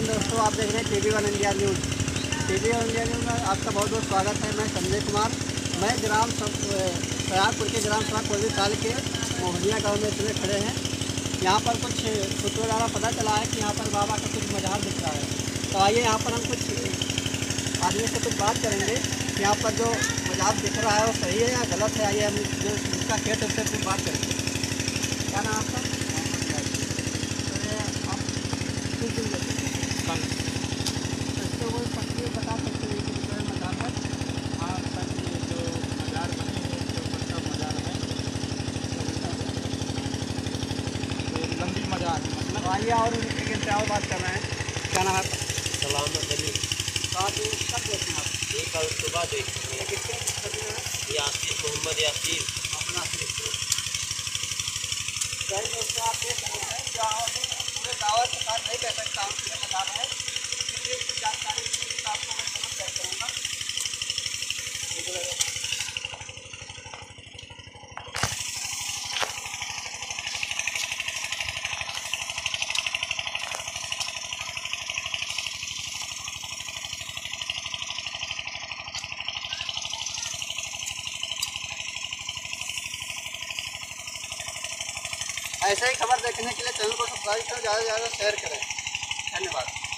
रहे हैं T V one India news T V one India news में आपका बहुत बहुत स्वागत है। मैं संजय कुमार। मैं ग्राम सयारपुर के ग्राम सभा कोई साल के मोहनिया गाँव में इसमें खड़े हैं। यहाँ पर कुछ सूत्रों द्वारा पता चला है कि यहाँ पर बाबा का कुछ मजार दिख रहा है। तो आइए यहाँ पर हम कुछ आदमी से कुछ बात करेंगे यहाँ पर जो मजार दिख रहा है वो सही है या गलत है। आइए हम जो उसका खेत है उससे कुछ बात करेंगे क्या नाम आपका तो ये आप किस दिन लेते इसके बता सकते हैं कि कितने मजार है? हाँ ये जो मजार बने हैं जो मजार है ये लंबी मजार है मतलब। तो आइए और बात कर रहे हैं। क्या नाम है तो आप कब देते हैं आप? ये कल सुबह देखते हैं यासीर मोहम्मद यासीर। अपना दोस्तों आप देख रहे हैं के साथ नहीं कह सकता हूँ कि मज़ा है इसलिए कुछ जानकारी के लिए आपको मैं समझ शेयर करूँगा ऐसे ही खबर देखने के लिए चैनल को सब्सक्राइब करें, ज़्यादा से ज़्यादा शेयर करें। धन्यवाद।